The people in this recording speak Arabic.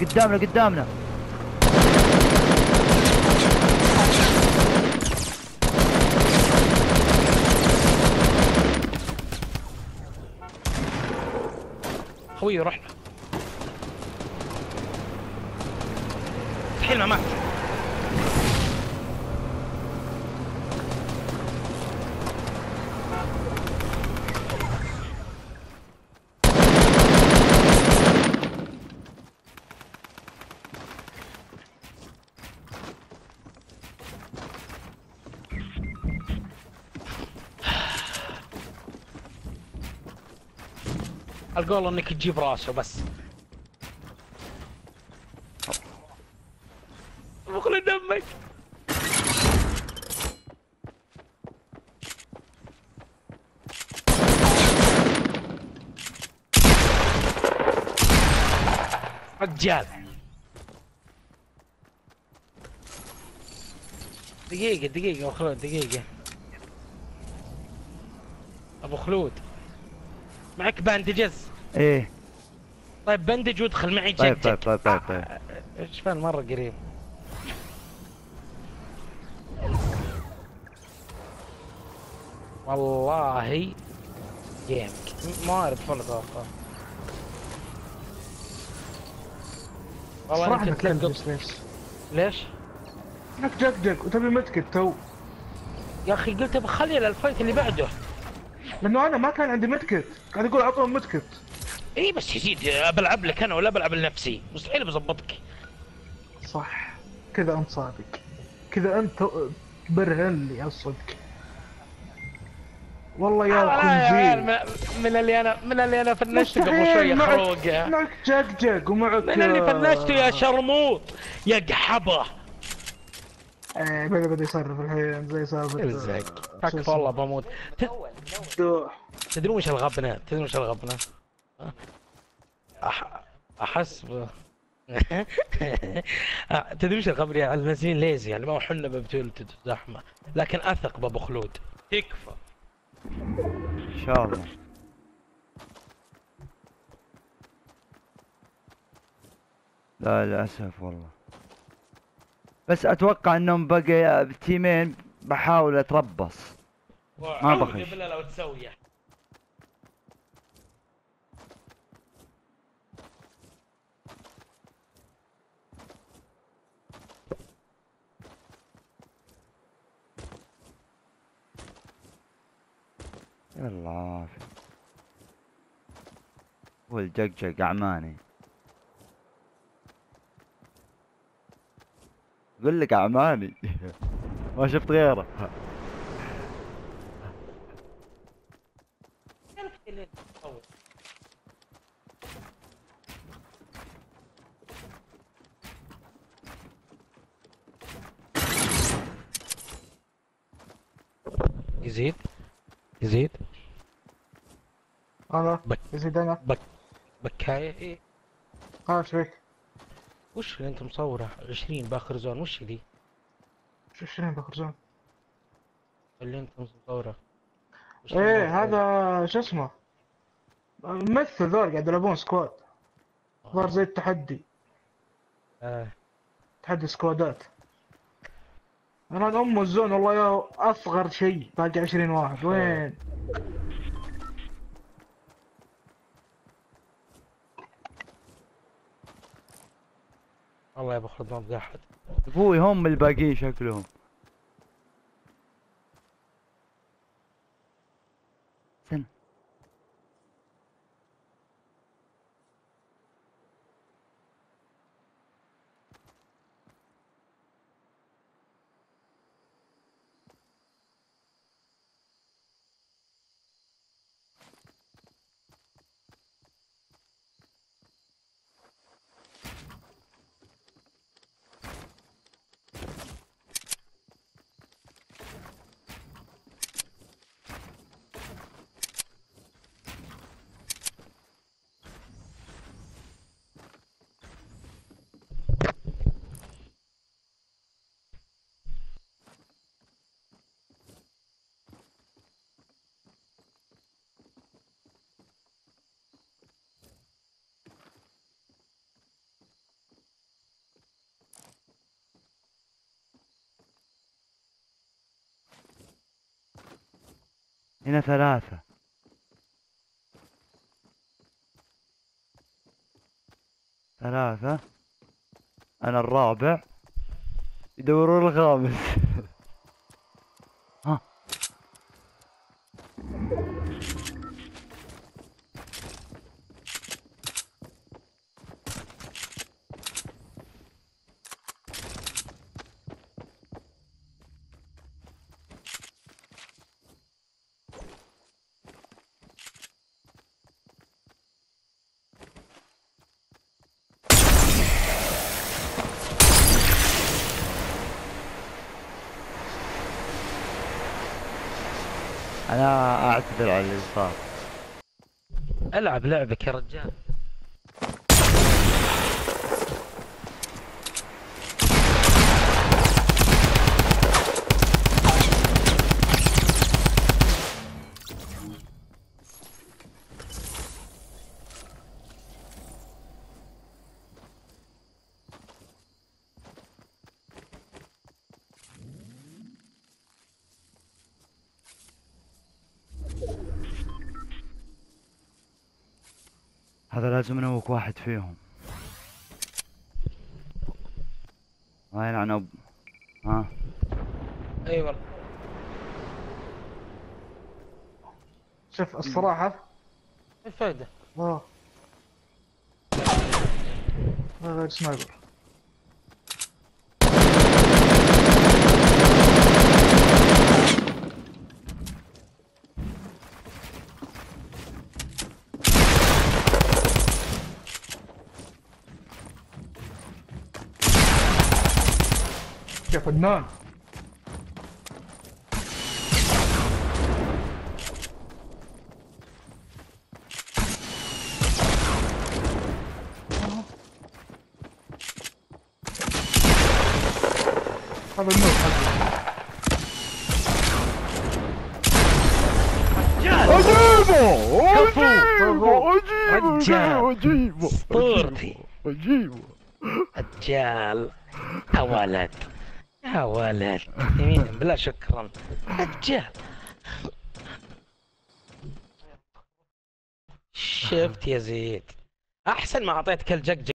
قدامنا قدامنا. خوي رحنا. الحين ما مات القول انك تجيب راسه بس. بخل دمك. رجال. دقيقة دقيقة أبو خلود دقيقة. أبو خلود. معك باندجز إيه. طيب بندج وادخل معي طيب جك. طيب طيب طيب طيب. إيش فان مرة قريب. والله جيمك ما أعرف ولا أتوقع. والله صراحة قط- سبيس ليش؟ انك جدك وتبي متكت تو. يا أخي قلت بخلي للفايت اللي بعده. لأنه أنا ما كان عندي متكت قاعد يقول اعطوهم متكت إي بس يزيد بلعب لك أنا ولا بلعب لنفسي. مستحيل بظبطك. صح. كذا أنت صادق. كذا أنت تبرهن لي الصدق والله يا آه، خنزير من- من اللي أنا من اللي أنا فنشته قبل مستحيل شوية معك- معك جقجق ومعك من اللي آه، فنشته يا شرموط. يا قحبة. إيه بدا بدا يصرف الحين زي شو تكفى اسمه؟ والله بموت. تدرون وش الغبنة؟ تدرون وش الغبنة؟ أح... أحس ب... تدري وش الغبنة؟ يا المزين ليزي يعني ما هو حنا ببتولت زحمة. لكن أثق بأبو خلود. تكفى. إن شاء الله. لا للأسف والله. بس أتوقع إنهم بقي تيمين بحاول أتربص. ما بخش. بالله لو تسوي يلا عافية. والجقجق عماني. قل لك عماني. ما شفت غيره. يزيد؟ يزيد؟ أنا بك. يزيد أنا؟ بكاية إيه؟ ها إيش فيك؟ وش اللي أنت مصورة 20 باخر زون وش ذي شو شنو بخرجون؟ اللي وش اللي إيه هذا شو اسمه؟ ممثل ذول قاعد يلعبون سكواد ظهر زي التحدي آه. تحدي سكوادات أنا ام الزون والله يا أصغر شيء باقي 20 واحد وين؟ والله يا خلود ما بقى أحد أبوي هم الباقيين شكلهم. هنا ثلاثة. ثلاثة. أنا الرابع. يدورون الخامس. أنا أعتذر على اللي صار ألعب لعبك يا رجال. هذا لازم نوك واحد فيهم وين عنب ها اي والله شوف الصراحة إيش الفائدة؟ آه هذا سنايبر يا فنان هذا النور حقه اجيبه كفو. اجيبه رجال. اجيبه اسطورتي اجيبه رجال يا ولد يمين بلا شكرا رجال شفت يا زيد؟ أحسن ما أعطيتك الجقجق